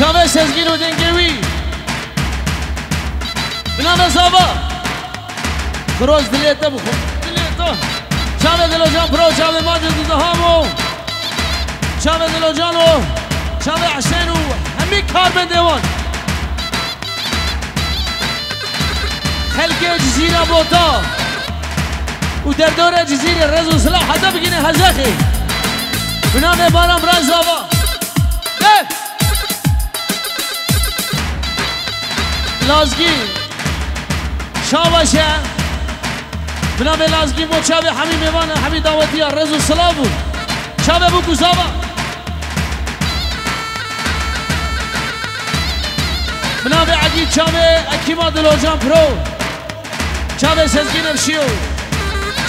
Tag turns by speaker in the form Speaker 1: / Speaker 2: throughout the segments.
Speaker 1: چاوه سزگین و دنگوی بنام زابا کروز دلیتا بخون دلیتا چاوه دلو جان پرو چاوه ماجد دهامو چاوه دلو جانو چاوه حسین همی کار بندوان خلق جزیره بوتا و در دور جزیره رز و سلاح حدا بگینه هزاخی بنام بارم راز زابا لازگی. شاوشه بنام لازگی مو چاوه همی میوانه همی دعوتی رز و سلاح بود. چاوه بو گزابا بنام عدی چاوه اکیما دلوجان پرو. چاوه سزگی نفشیو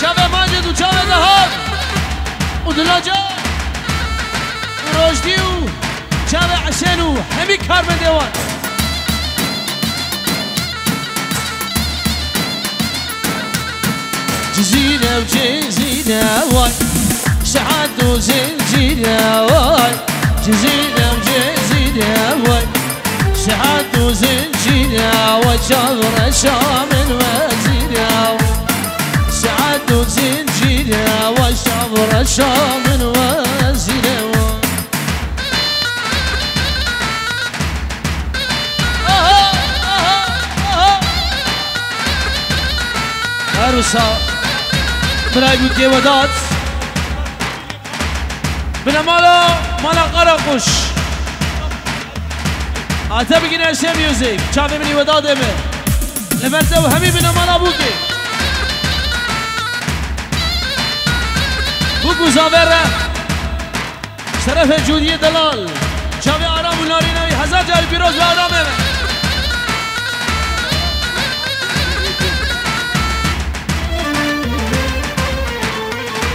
Speaker 1: چاوه ماجد و چاوه دهان. و دلوجان و روشدی و چاوه حسین و همی کار من دیوان. زينة وجزينة واي. سعد وزنزينة واي. جزينة وجزينة واي. سعد وزنزينة واي. شهر شامل وزينة سعد وزنزينة واي. شهر شامل وزينة عروسه برای بود دیودات بنا مالا مالا قراقش آتا بگین ارشه میوزیک چاوه منی وداده می لبرده و همی بنا مالا بوکی بوکو زاوره شرف جودی دلال چاوه آرام و ناری نوی هزار جاری پیروز و آرامه می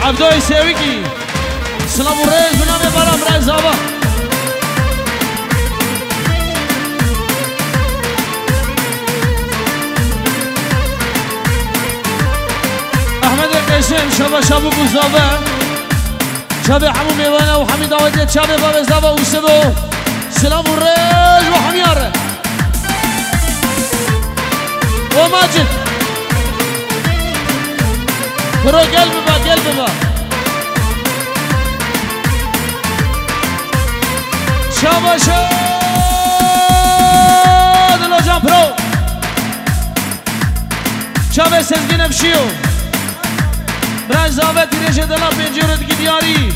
Speaker 1: عبدای سیویکی. سلام و ریز بنام برام ریز زابا. احمد قشم شبا شبو بوزابه شب حمو میوانه و حمید آوازی شب باب زابا و سبو. سلام و ریز و حمیاره و ماجد. برو قلب Gel baba. Çamaşır Dilocam Pro. Çave Sezgin'e bir şey yok. Bırak zahmet direşe dela penceredeki diyari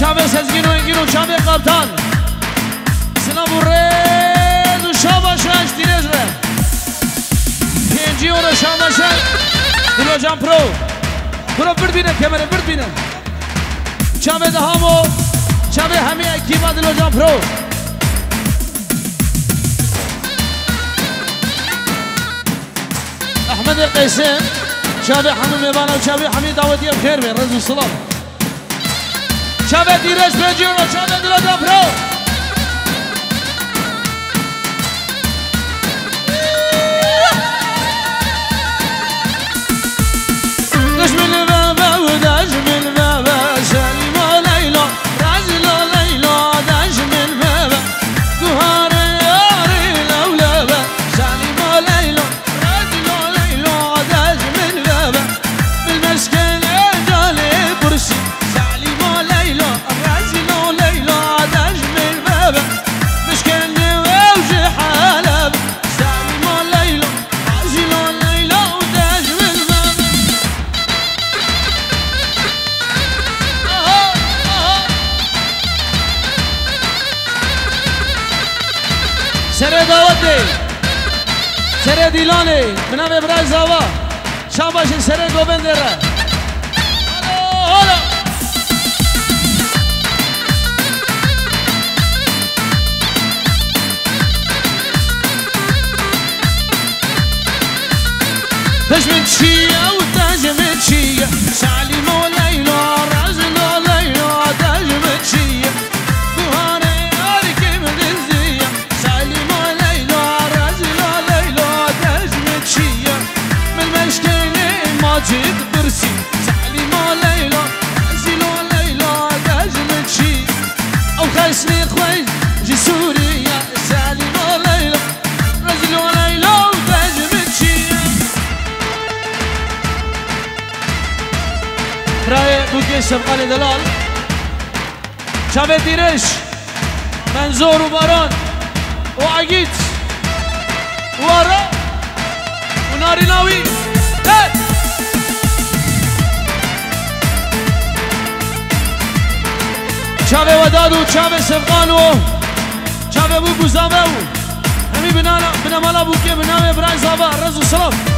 Speaker 1: Çave Sezgin o engin Çave Kaptan. Selam urre Du Çamaşır direşe Penci ona Çamaşır Dilocam Pro Pro. برو برد بینه کمره برد بینه چاوه دهامو چاوه همه اکیما دلو جان پرو احمد القيسين شابه حمو ميبانا وشابه حميد داودية بخير بين رزو السلام شابه ديرش بيجيرو شابه دلو جان پرو دشمن سر دعوت سر دیلانی. به نام ابراهیم زاوا شام باشین سر گوبند دیره دشمن چیه؟ و دشمن چیه؟ شعلی مولینا سبقان دلال چاوه دیرش منظور و باران و عگیت و آرا و ناری ناوی چاوه وداد و چاوه سبقان و چاوه بو گزاوه و همی بنامالا بو که بنام ابراهیم زابا رز و سلام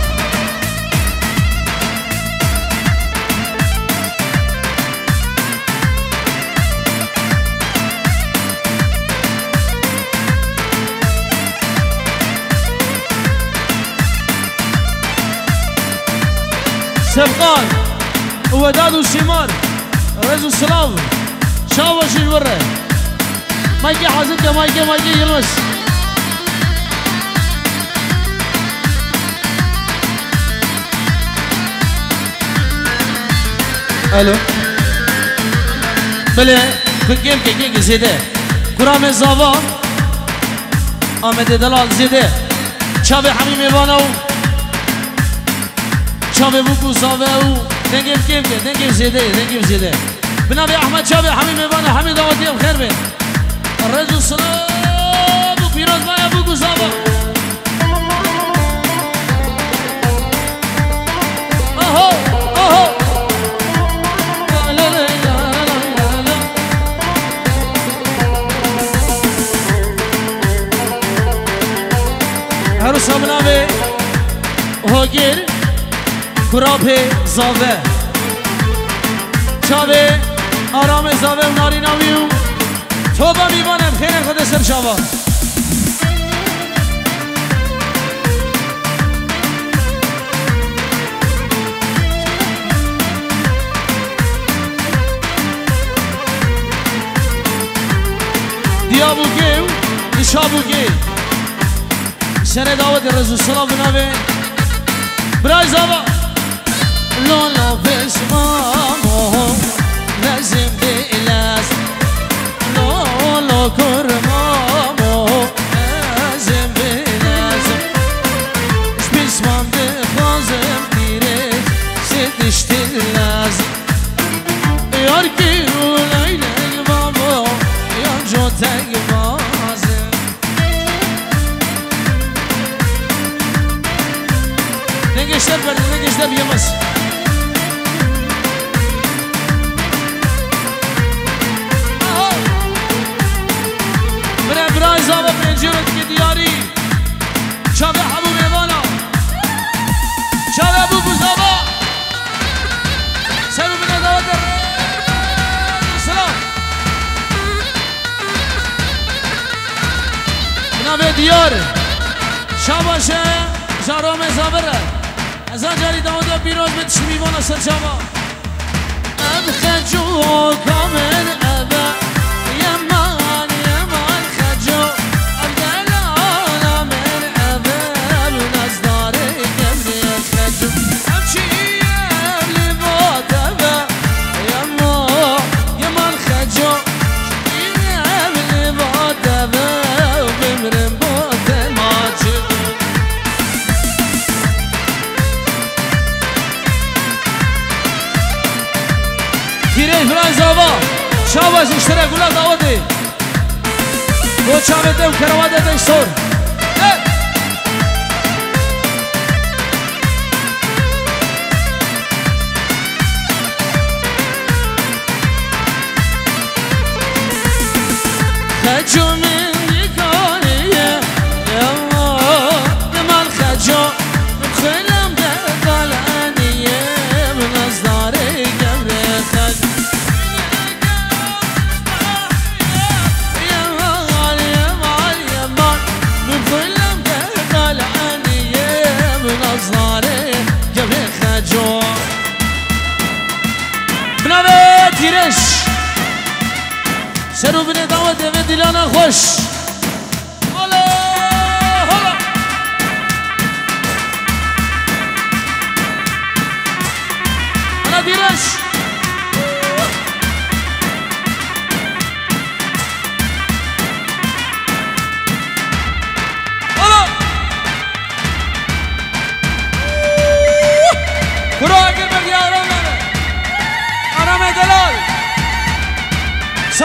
Speaker 1: سبقان. وداد وسيمان رز السلام. شاوش الورة مايكي حازمته مايكي مايكي يلمس. ألو. بله کنگیم که کنگ زیده گرام زاوا آمد دلال زیده شابي حمیم بانو چاوه بو کوزاوه او دنگیم کیم که دنگیم زیده دنگیم زیده. بنابی احمد چاوه همین میبان همین دعوتی هم خیر بین. رجو سلام و پیروز مایا بو کوزاوه آهو آهو هر سامنامه هاگیر کراپ زاوه. چاوه آرام زاوه ناری ناویو تو با میبانم خیر خود سر شوا دیا بوگیو نشا بوگی. سر دعوت رزو سلام بناوه برای زاوه Lolo pişmamo Necim değiliz Lolo kurmamo Necim değiliz Pişmandı bazım direk Sediştiler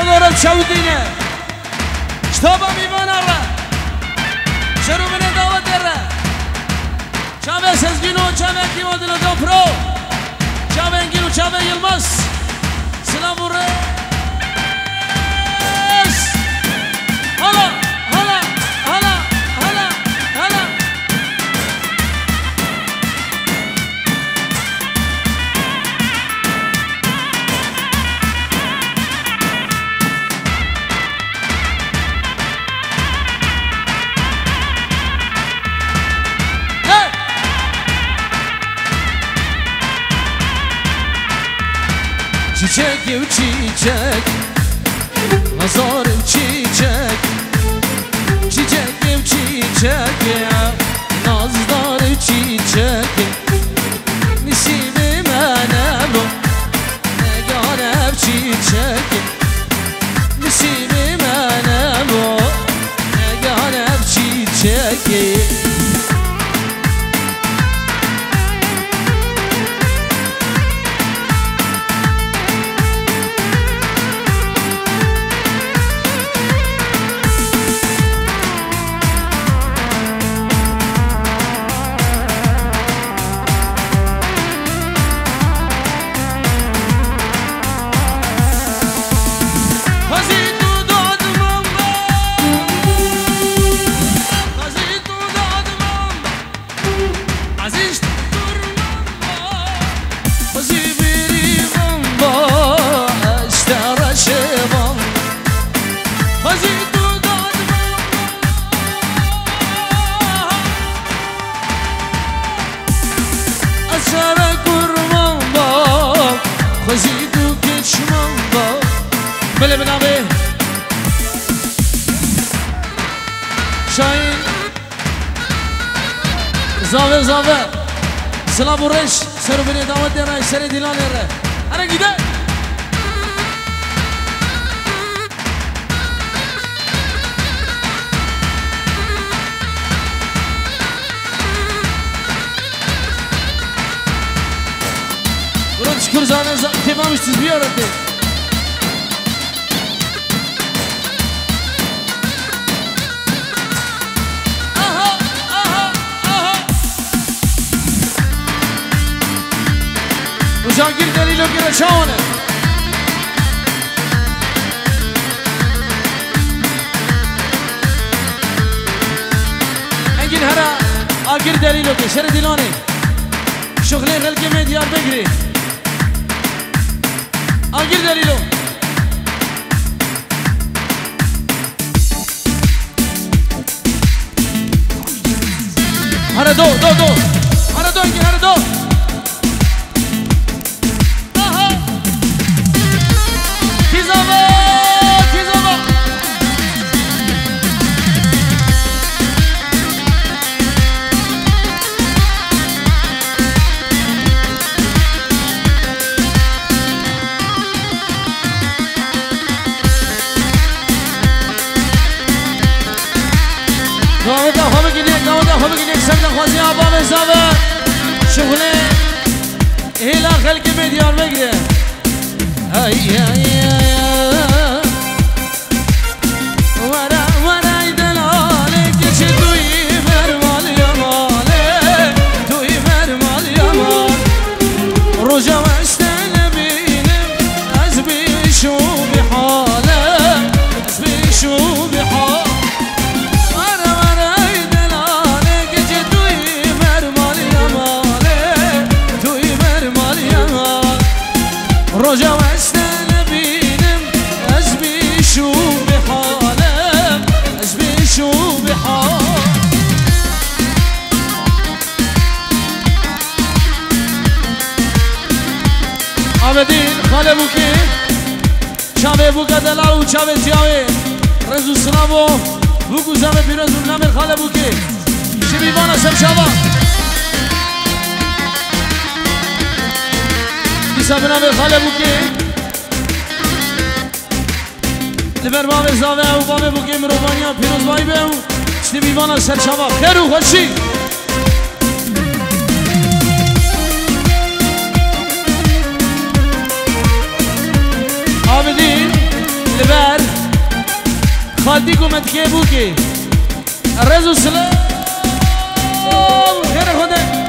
Speaker 1: شب شودینه شتابا میوانا را شروع بینه دعوت را چاوه سزگینو چاوه کیما دلو دو پرو چاوه انگیرو چاوه یلمس سلام و Çiçek ev çiçek Nazarım çiçek Çiçek Abdullah Bureş Sırfini davet eden işleri dilan ere Hadi gidelim. Bureş Kürzan'ı temamışsınız bir öğrendi Ujangir Delilo Girachone. Engin Hara Agir Delilo ke Şere Dilani. Şuhle Gelke में Diyar Bekri. Agir Delilo. Hara do, do, do. Hara do, Engin Hara do. شغله هیلا خلق میدیار بگیره ای ای रोजा मस्ट ने बिन अजबि شو بخانم अजबि شو بحار خاله بوکی. چا بهو او چا بهو چا بهو رزوناو بو گوزا بهو رزونامر خاله بوکی. چیمی وانسم چاوا شبنم خاله بوکی لبر باب زاوه و باب بوکی مروبانی ها پیروز بایی به او چنی بیوانا سر شما خیر و خوشی آبدی لبر خالدی گومت که بوکی رزو سلام خیر خوده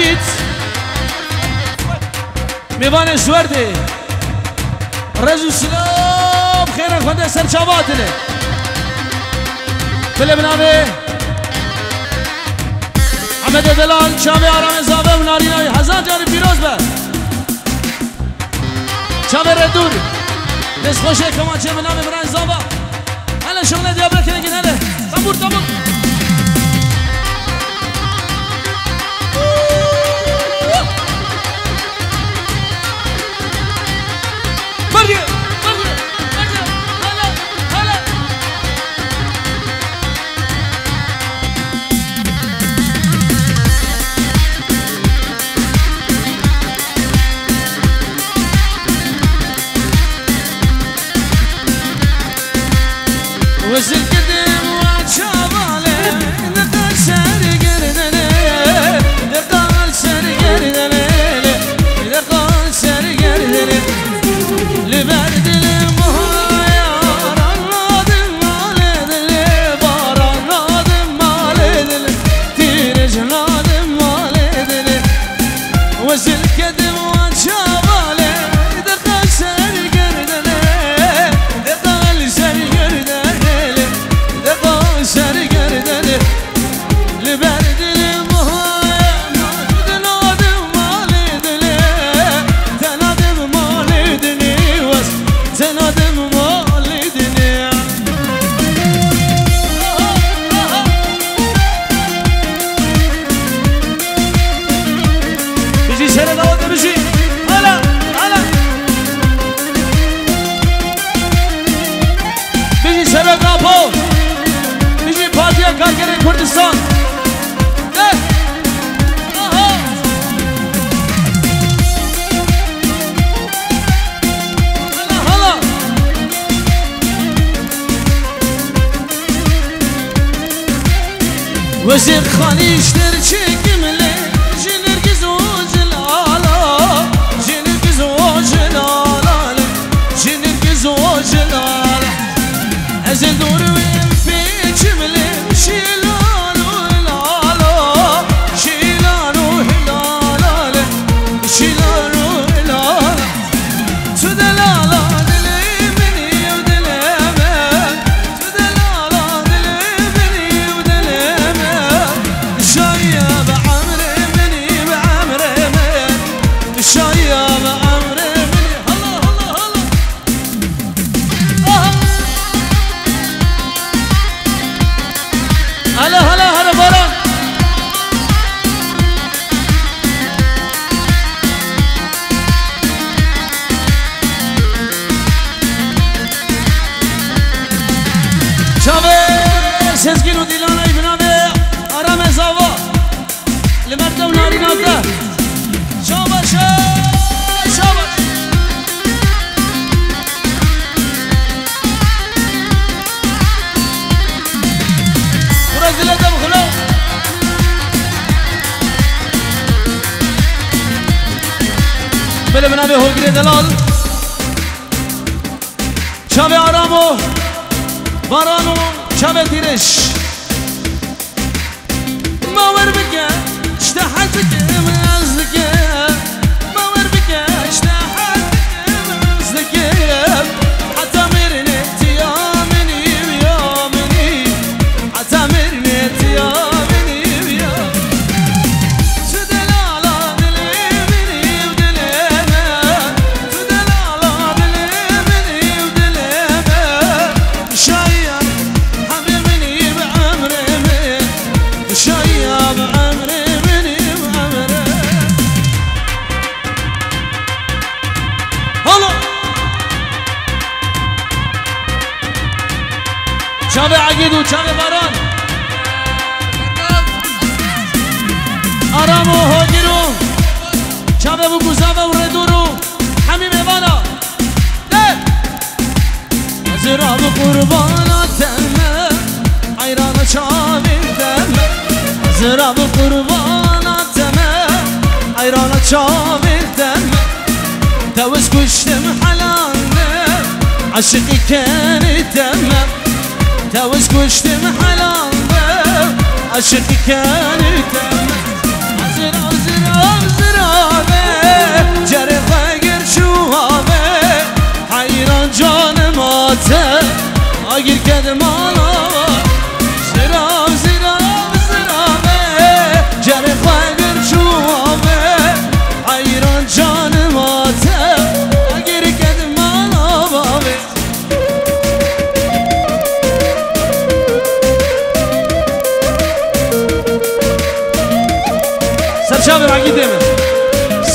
Speaker 1: شیت میوان شورده رزو سلام خیر خونده سر چاباتنه بله بنامه حمد دلال چاوی آرام زاوه و نارینای هزار جاری پیروز بر چاوی ردور دست خوشه کمان چه بنامه برای زاوه هلا شغل دیابره کنگی گنه هلا تمور Ese duro carta una rinata Ciao bacio بله به نبه هوگیر دلال چوه آرام و باران و چوه دیرش باور بگن to do. عاشق كانت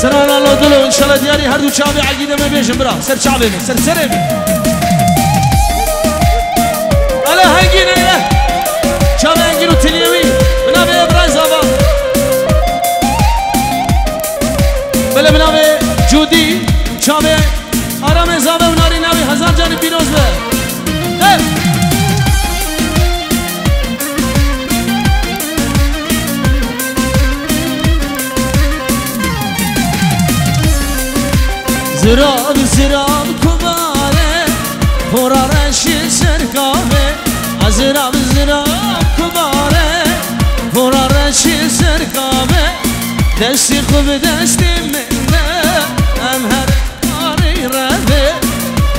Speaker 1: سران الله دلو انشالله دیاری هر دو چاوه عقیده من بیشم برا. سر چاوه من سر سره من الا هنگینه ایله چاوه هنگینو تلیوی بنابه ابراز آبا. بله بنابه جودی. چاوه آرام زابه و ناری ناوی. هزار جانی پیروز به. زراب زراب کباره پرارش سرکاوه زراب زراب کباره پرارش سرکاوه دستی خوب دستی منه هم هر کاری روه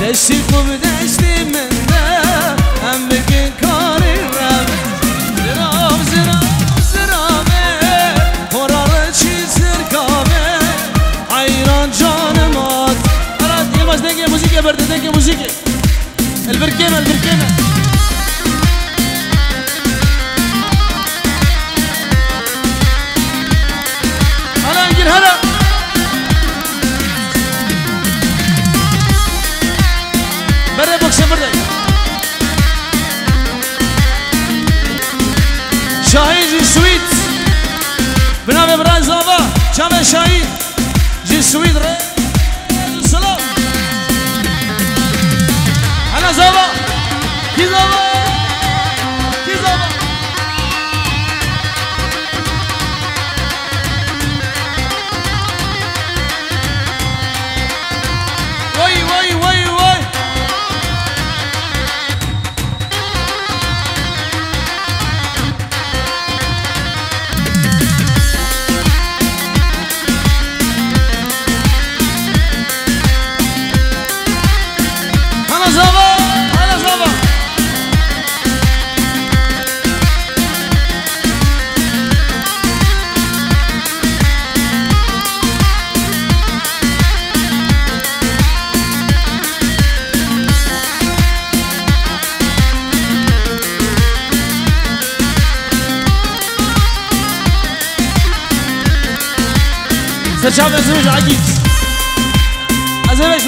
Speaker 1: دستی خوب دستی البركينة البركينة هلا انجل هلا برا بوكسة برا شاهين جي سويت بنام إبراهيم زابا جامع شاهين جي سويت رأي زوج عجيب. أزواج